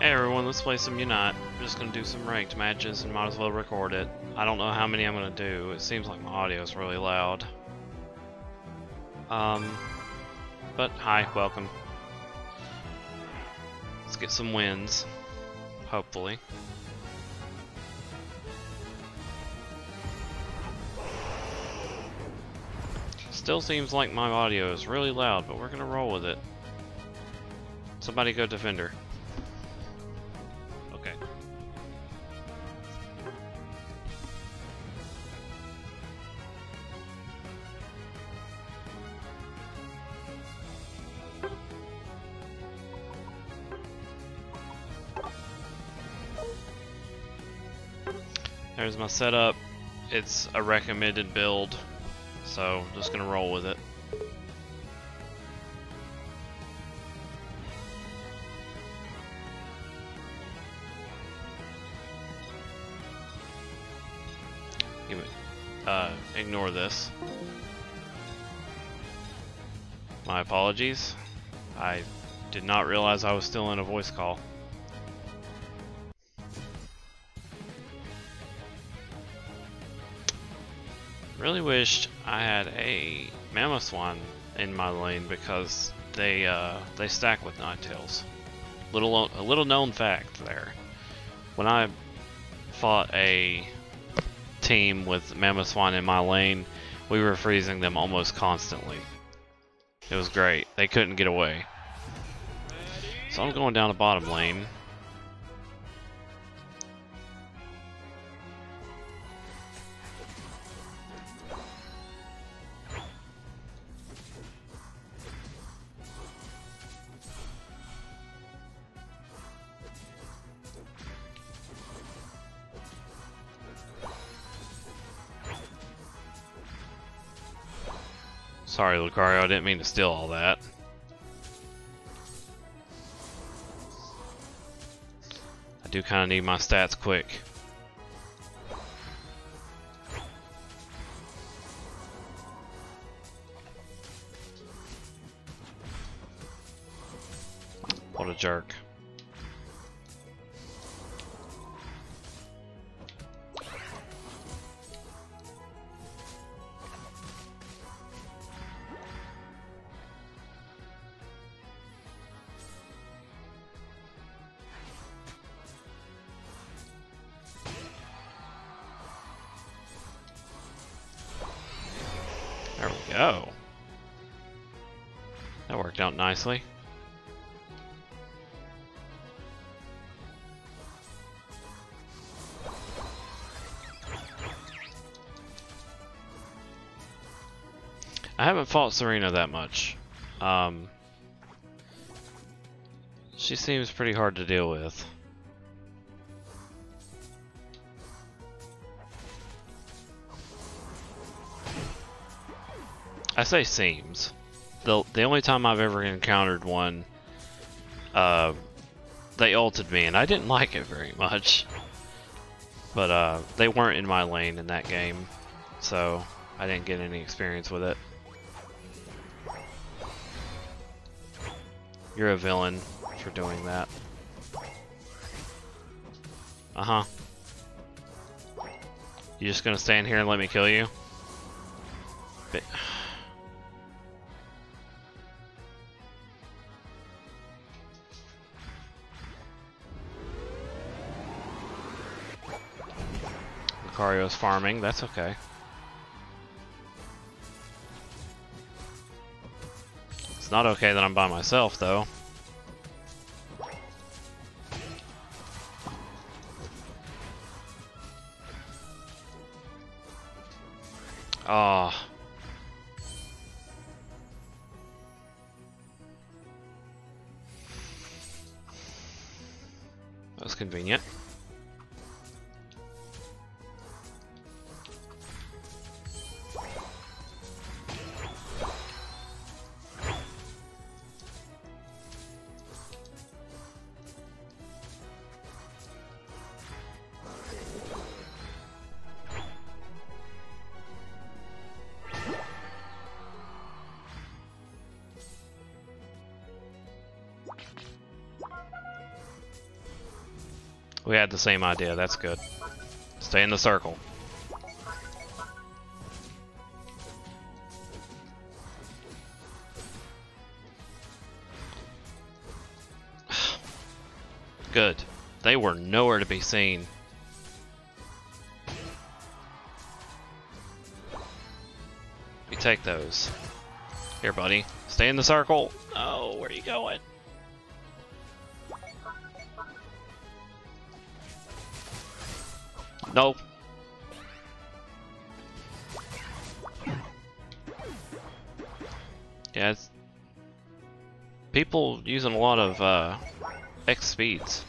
Hey everyone, let's play some Unite. I'm just gonna do some ranked matches and might as well record it. I don't know how many I'm gonna do. It seems like my audio is really loud. Um, but hi, welcome. Let's get some wins, hopefully. Still seems like my audio is really loud, but we're gonna roll with it. Somebody go defender. My setup. It's a recommended build, so just gonna roll with it. Give it, uh, ignore this. My apologies. I did not realize I was still in a voice call. Really wished I had a Mamoswine in my lane because they uh, they stack with Ninetales. Little a little known fact there. When I fought a team with Mamoswine in my lane, we were freezing them almost constantly. It was great. They couldn't get away. So I'm going down the bottom lane. Sorry, Lucario, I didn't mean to steal all that. I do kind of need my stats quick. What a jerk. Nicely. I haven't fought Serena that much. Um, she seems pretty hard to deal with. I say seems. The the only time I've ever encountered one, uh, they ulted me and I didn't like it very much. But uh, they weren't in my lane in that game, so I didn't get any experience with it. You're a villain for doing that. Uh-huh. You just gonna stand here and let me kill you? Bi- Farming, that's okay. It's not okay that I'm by myself, though. We had the same idea, that's good. Stay in the circle. Good. They were nowhere to be seen. You take those. Here, buddy. Stay in the circle. Oh, where are you going? No. Yeah, people using a lot of uh, X speeds.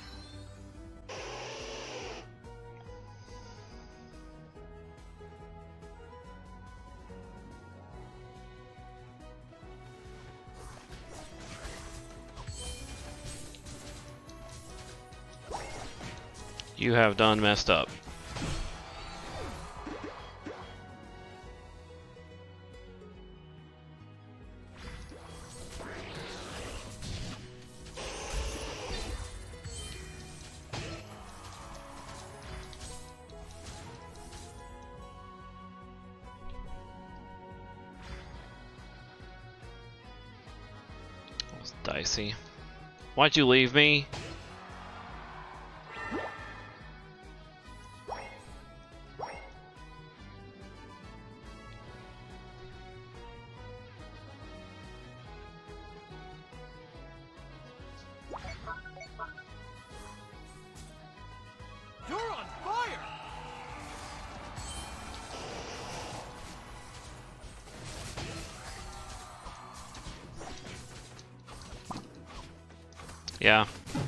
You have done messed up. Dicey. Why'd you leave me?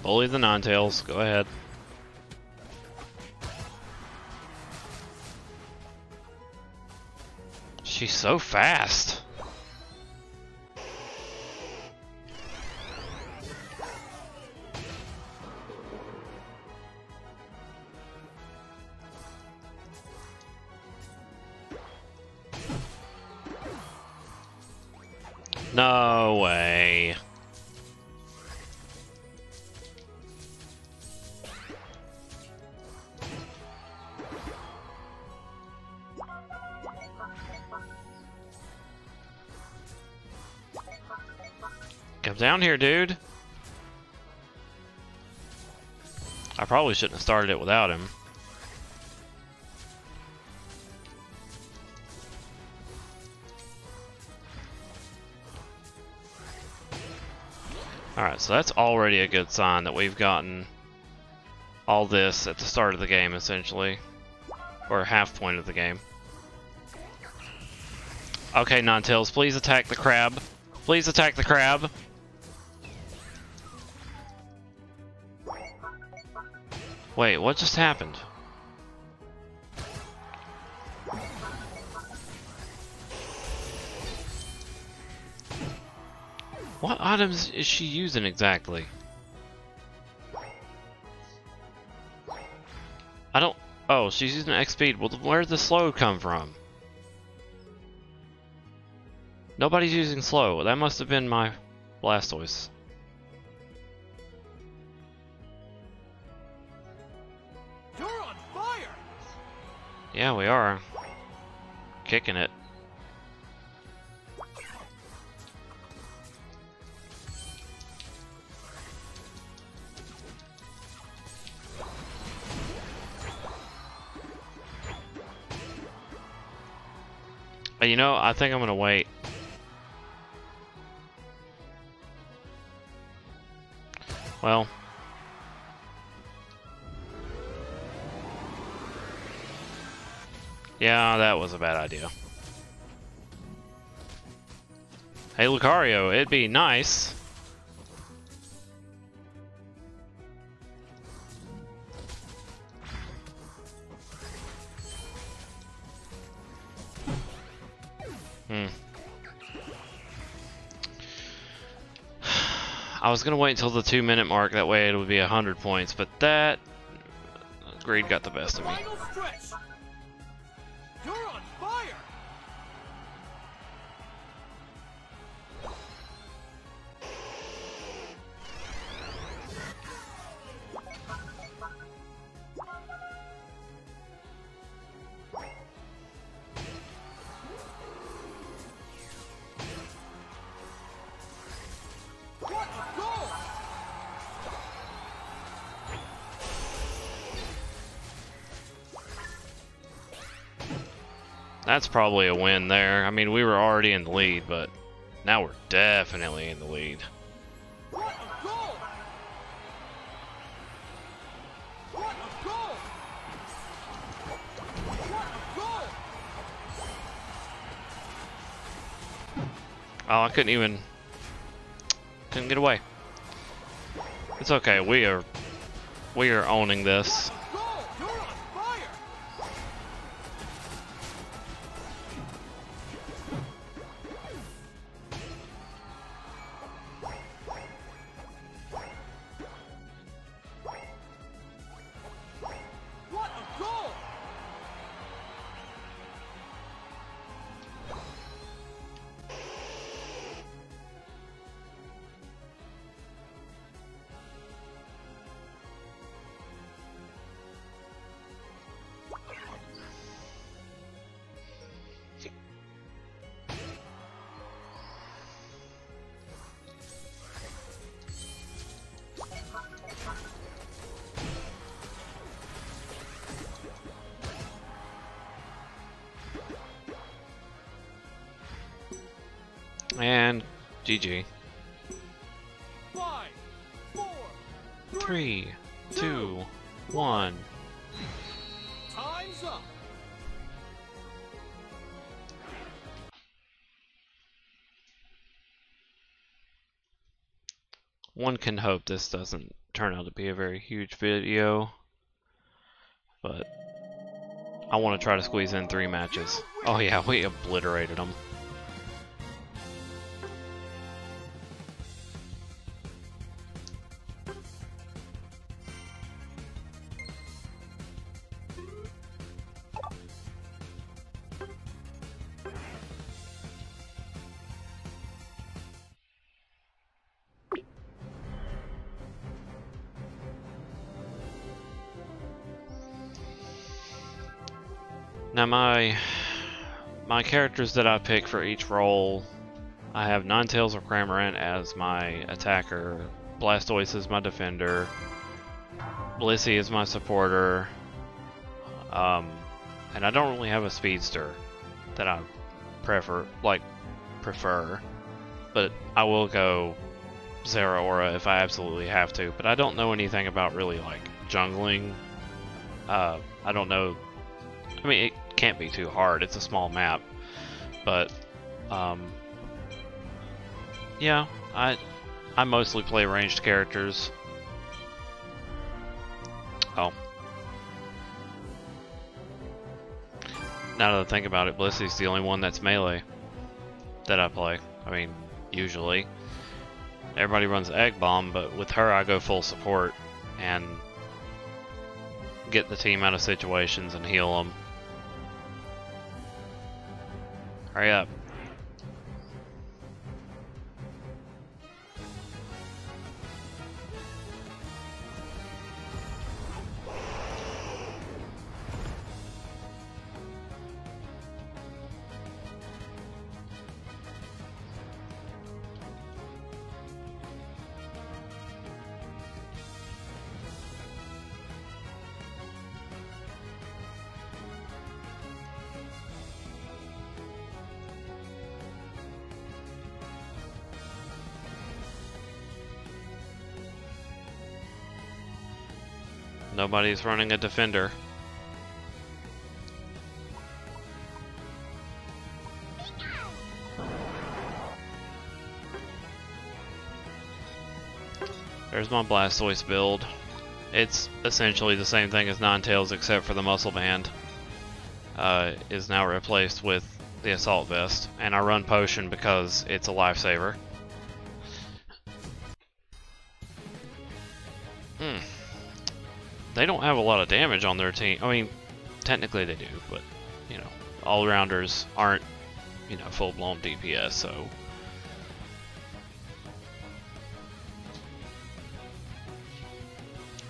Bully the Ninetales, Go ahead. She's so fast. No way. Down here, dude. I probably shouldn't have started it without him. Alright, so that's already a good sign that we've gotten all this at the start of the game, essentially. Or half point of the game. Okay, Ninetales, please attack the crab. Please attack the crab. Wait, what just happened? What items is she using exactly? I don't... Oh, she's using X speed. Well, where did the slow come from? Nobody's using slow. That must have been my Blastoise. Yeah, we are. Kicking it. You know, I think I'm gonna wait. Well. Yeah, that was a bad idea. Hey, Lucario, it'd be nice. Hmm. I was gonna wait until the two minute mark, that way it would be a hundred points, but that greed got the best of me. That's probably a win there. I mean, we were already in the lead, but now we're definitely in the lead. Oh, I couldn't even... Couldn't get away. It's okay, we are... We are owning this. GG. Five, four, Three, two, one. time's up! One can hope this doesn't turn out to be a very huge video. But I want to try to squeeze in three matches. Oh yeah, we obliterated them. Now my my characters that I pick for each role, I have Ninetales or Cramorant as my attacker, Blastoise is my defender, Blissey is my supporter, um, and I don't really have a speedster that I prefer like prefer, but I will go Zeraora if I absolutely have to. But I don't know anything about really like jungling. Uh, I don't know I mean, it can't be too hard. It's a small map, but um, yeah, I I mostly play ranged characters. Oh, now that I think about it, Blissey's the only one that's melee that I play. I mean, usually everybody runs Egg Bomb, but with her I go full support and get the team out of situations and heal them. Hurry up. Nobody's running a defender. There's my Blastoise build. It's essentially the same thing as Ninetales except for the Muscle Band uh, is now replaced with the Assault Vest. And I run Potion because it's a lifesaver. They don't have a lot of damage on their team. I mean, technically they do, but, you know, all-rounders aren't, you know, full-blown DPS, so...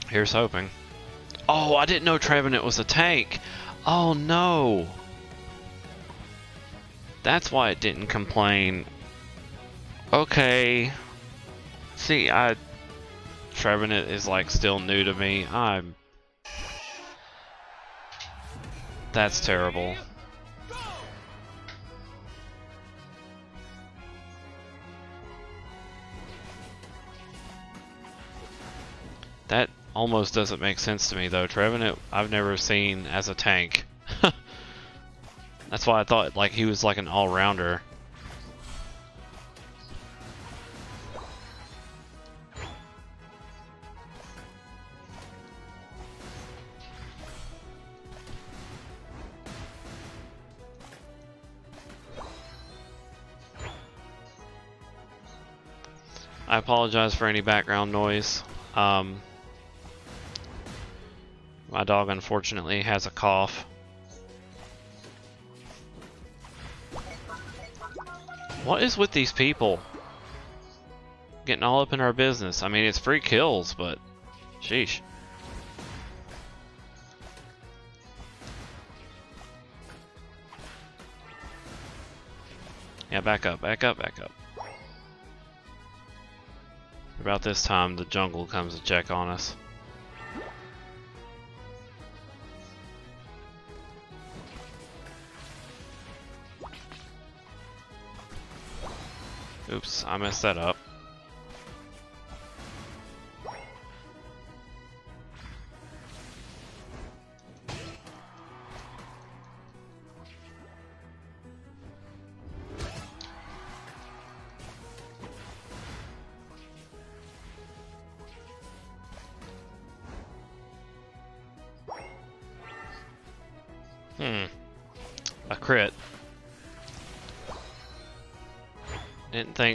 Here's hoping. Oh, I didn't know Trevenant was a tank! Oh no! That's why it didn't complain. Okay. See, I... Trevenant is like still new to me. I'm... That's terrible. That almost doesn't make sense to me though. Trevenant I've never seen as a tank. That's why I thought like he was like an all-rounder. I apologize for any background noise. Um, my dog unfortunately has a cough. What is with these people? Getting all up in our business. I mean, it's free kills, but sheesh. Yeah, back up, back up, back up. About this time, the jungle comes to check on us. Oops, I messed that up.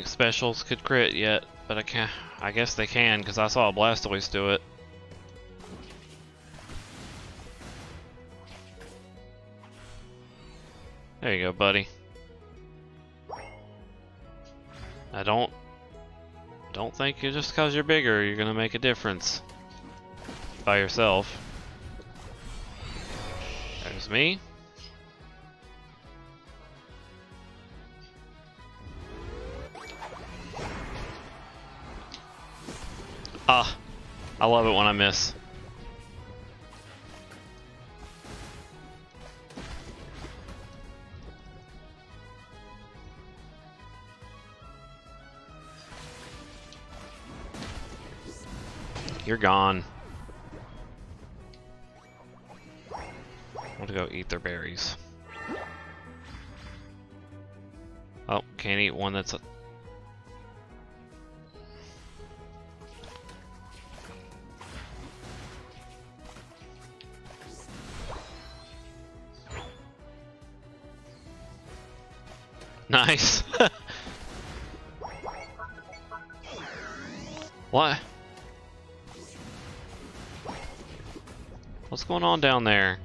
Specials could crit yet, but I can't. I guess they can because I saw a Blastoise do it. There you go, buddy. I don't don't think you just because you're bigger you're gonna make a difference by yourself. There's me. I love it when I miss. You're gone. I want to go eat their berries. Oh, can't eat one that's What's going on down there?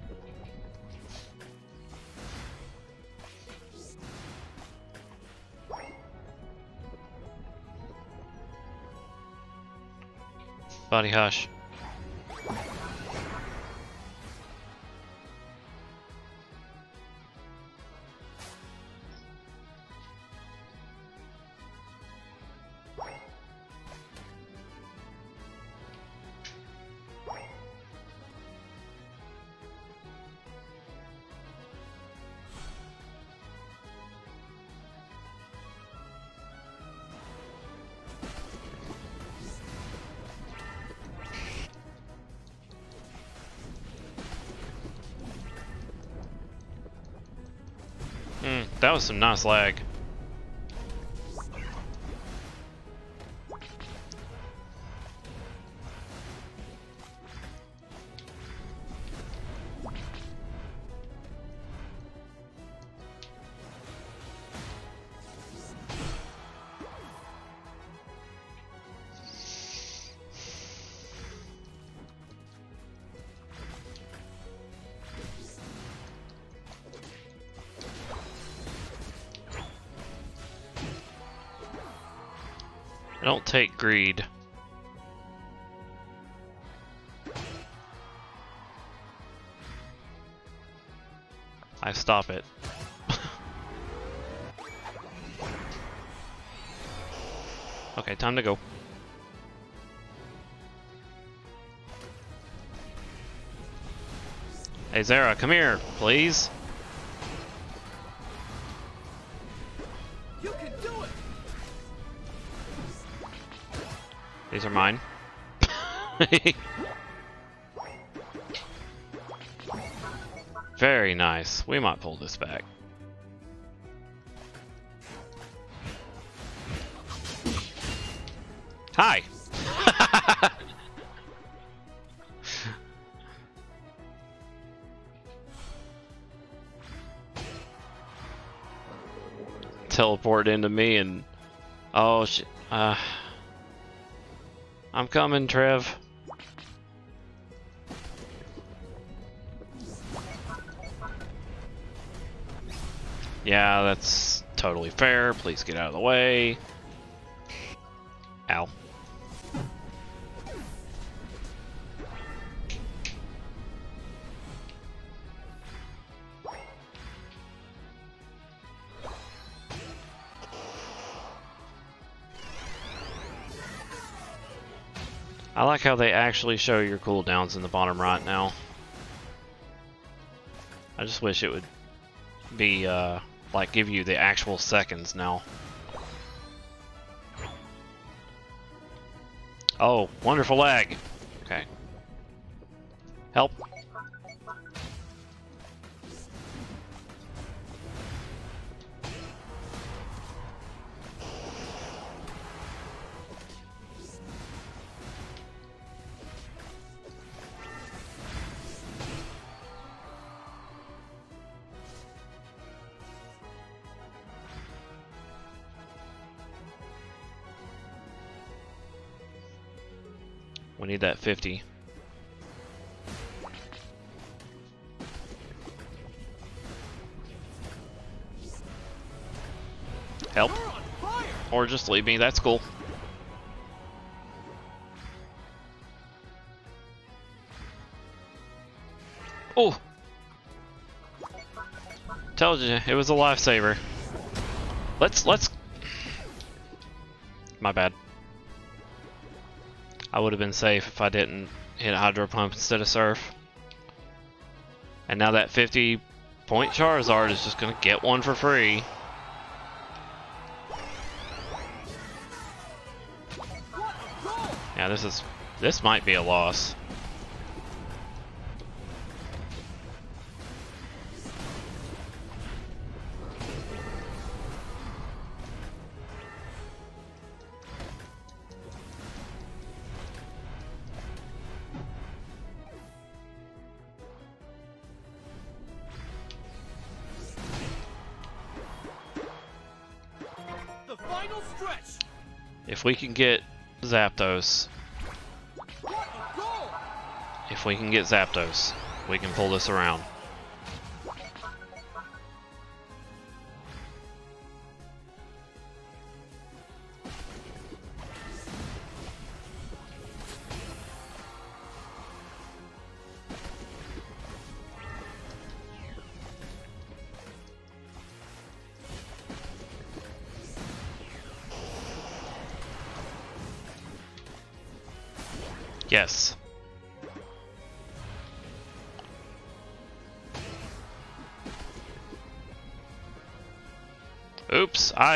Body hush. That was some nice lag. I don't take greed. I stop it. okay, time to go. Hey Zara, come here, please. These are mine. Very nice. We might pull this back. Hi! Teleport into me and... Oh, shit. Uh, I'm coming, Trev. Yeah, that's totally fair. Please get out of the way. Ow. How they actually show your cooldowns in the bottom right now. I just wish it would be, uh, like, give you the actual seconds now. Oh, wonderful lag. Okay. Help. We need that 50. Help. Or just leave me, that's cool. Oh! Told you, it was a lifesaver. Let's, let's... My bad. I would have been safe if I didn't hit Hydro Pump instead of Surf. And now that 50 point Charizard is just gonna get one for free. Yeah, this is this might be a loss. Get Zapdos, if we can get Zapdos, we can pull this around.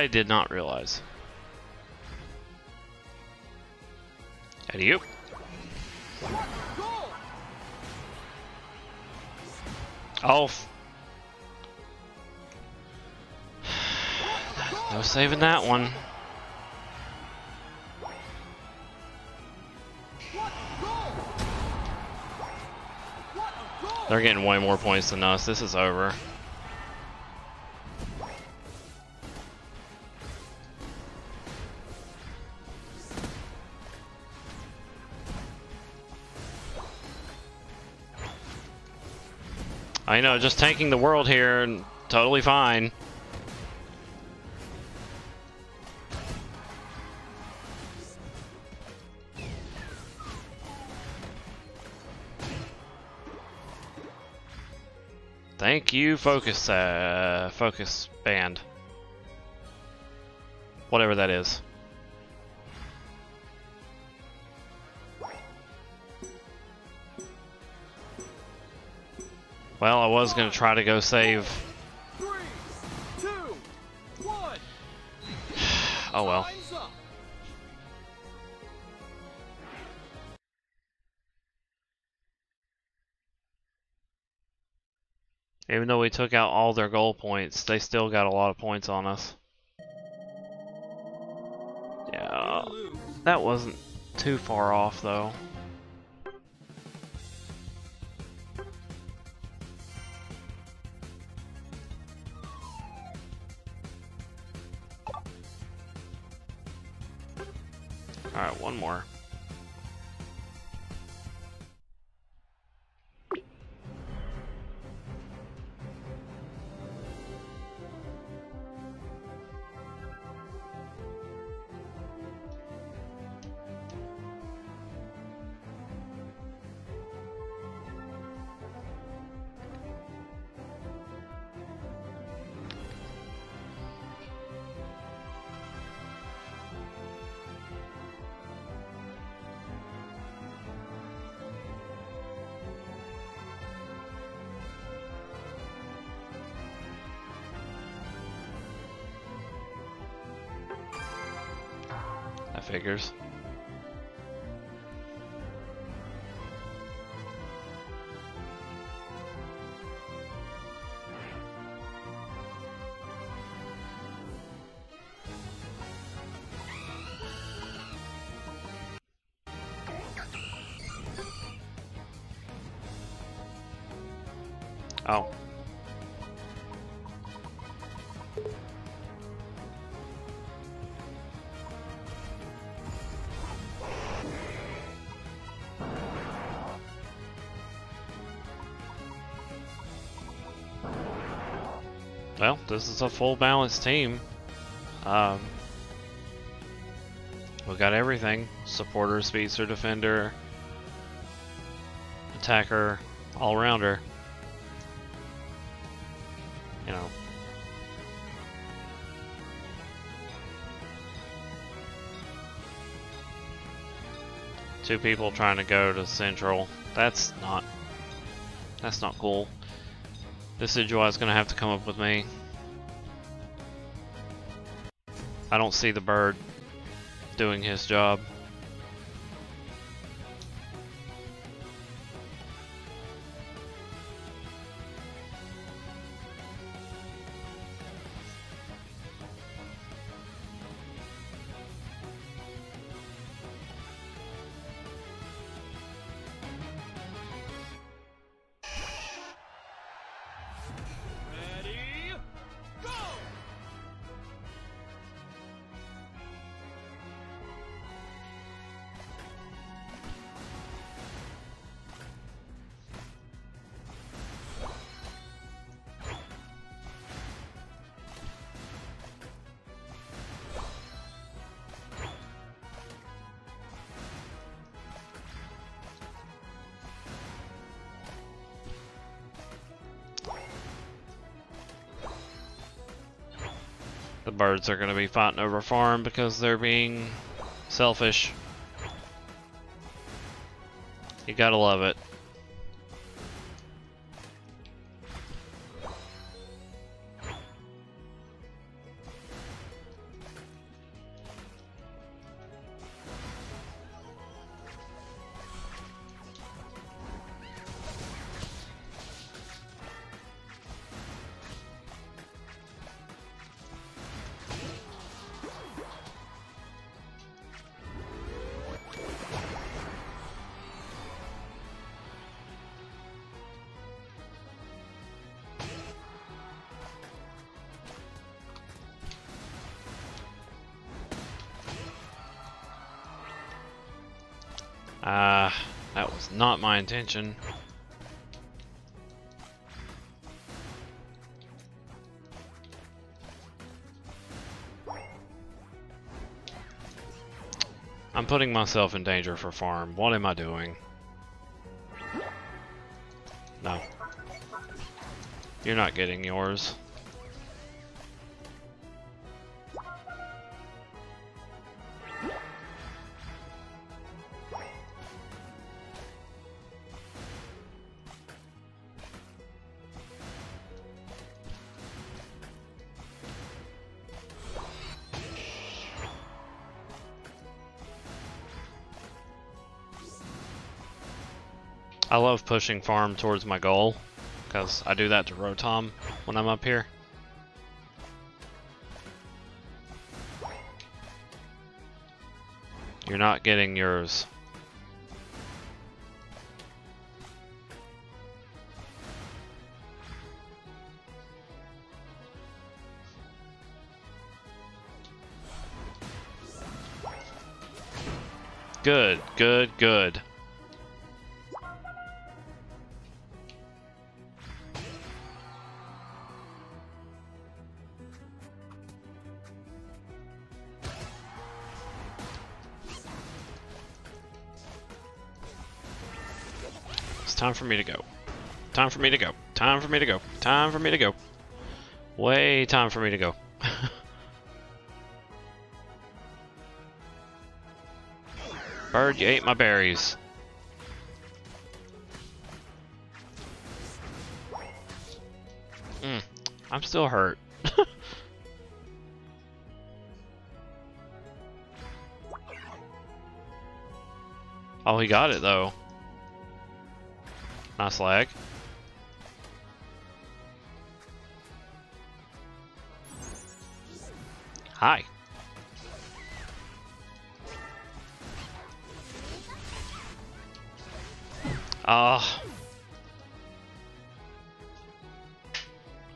I did not realize. Adieu. you. Oh. No saving that one. They're getting way more points than us. This is over. I know, just tanking the world here, and totally fine. Thank you, focus, uh, focus band. Whatever that is. Well, I was going to try to go save. Three, two, one. oh well. Even though we took out all their goal points, they still got a lot of points on us. Yeah, that wasn't too far off though. Alright, one more. Figures. Well, this is a full balanced team. Um, we got everything: supporter, speedster, defender, attacker, all rounder. You know. Two people trying to go to central. That's not. That's not cool. This is gonna have to come up with me. I don't see the bird doing his job. The birds are gonna be fighting over farm because they're being selfish. You gotta love it. Ah, that was not my intention. I'm putting myself in danger for farm. What am I doing? No. You're not getting yours. I love pushing farm towards my goal because I do that to Rotom when I'm up here. You're not getting yours. Good, good, good. For me to go. Time for me to go. Time for me to go. Time for me to go. Way time for me to go. Bird, you ate my berries. Mm, I'm still hurt. oh, he got it though. Nice lag. Hi. Ah.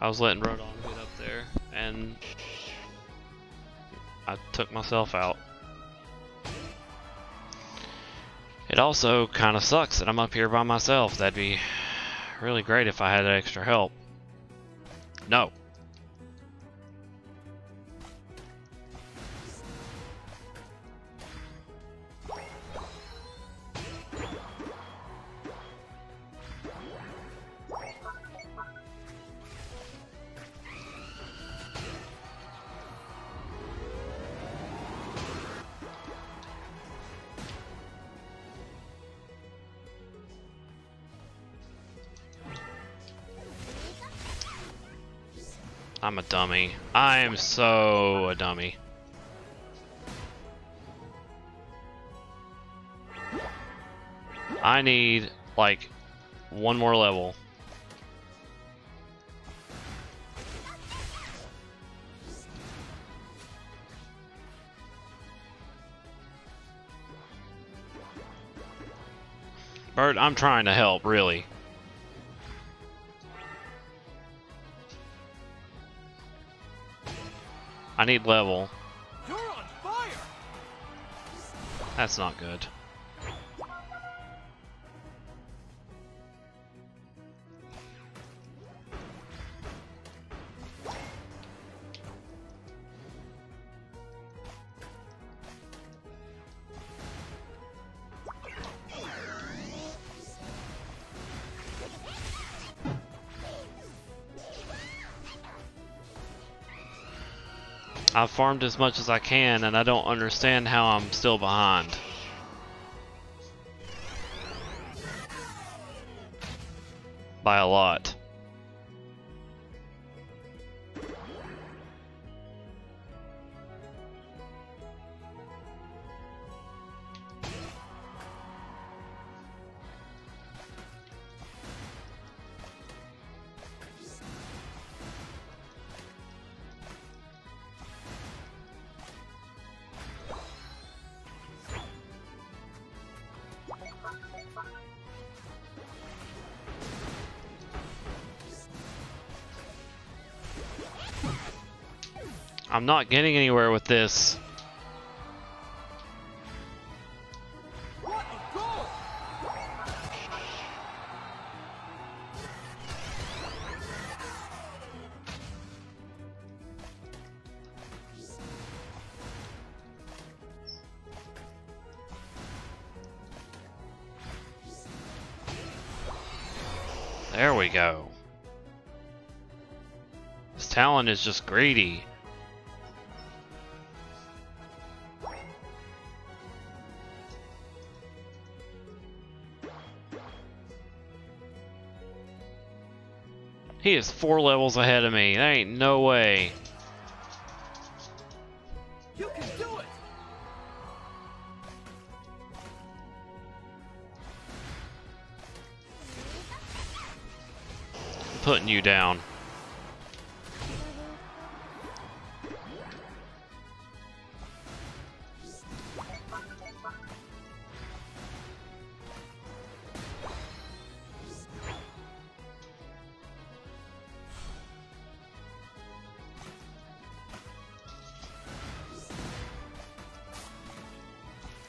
I was letting Rotom get up there, and I took myself out. It also kind of sucks that I'm up here by myself. That'd be really great if I had extra help. No. Dummy. I am so a dummy. I need, like, one more level. Bert, I'm trying to help, really. I need level. You're on fire! That's not good. I've farmed as much as I can and I don't understand how I'm still behind. By a lot. I'm not getting anywhere with this. There we go. This talent is just greedy. He is four levels ahead of me. There ain't no way. You can do it! putting you down.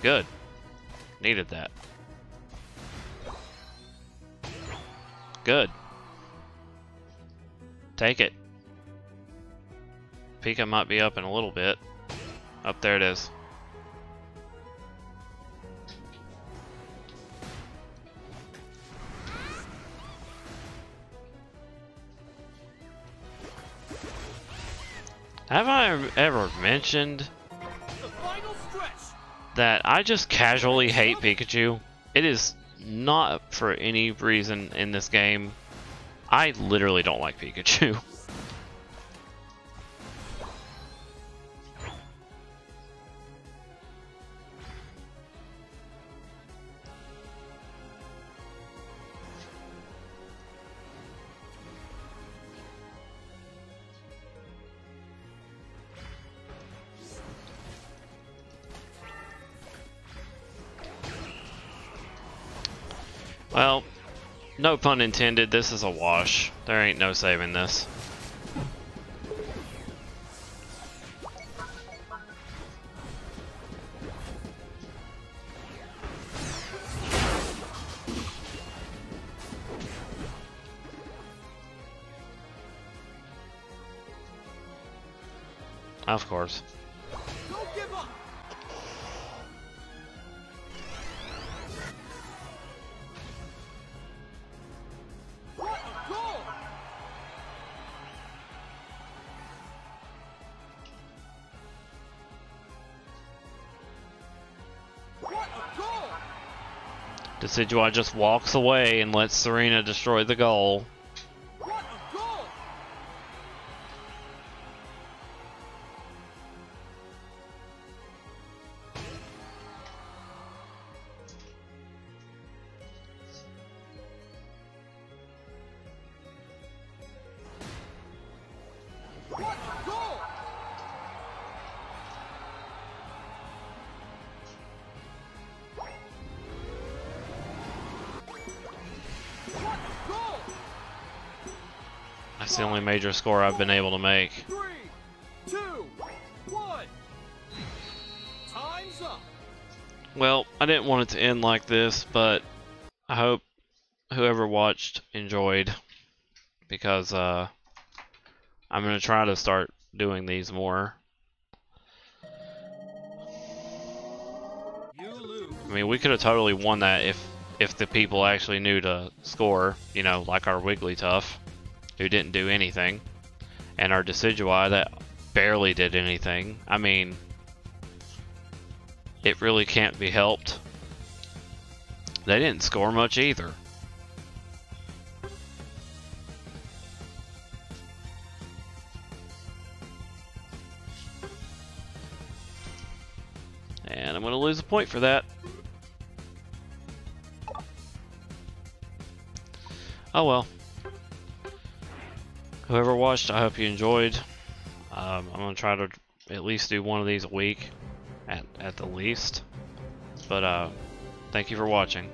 Good. Needed that. Good. Take it. Pika might be up in a little bit. Up there it is. Have I ever mentioned. That I just casually hate Pikachu? It is not for any reason in this game. I literally don't like Pikachu. pun intended, this is a wash. There ain't no saving this. Of course. Decidueye just walks away and lets Serena destroy the goal. That's the only major score I've been able to make. Three, two, one. Time's up. Well, I didn't want it to end like this, but I hope whoever watched enjoyed because uh, I'm going to try to start doing these more. I mean, we could have totally won that if if the people actually knew to score, you know, like our Wigglytuff, who didn't do anything, and our Decidueye that barely did anything. I mean, it really can't be helped. They didn't score much either. And I'm going to lose a point for that. Oh well. Whoever watched, I hope you enjoyed. Um, I'm gonna try to at least do one of these a week, at at the least. But uh, thank you for watching.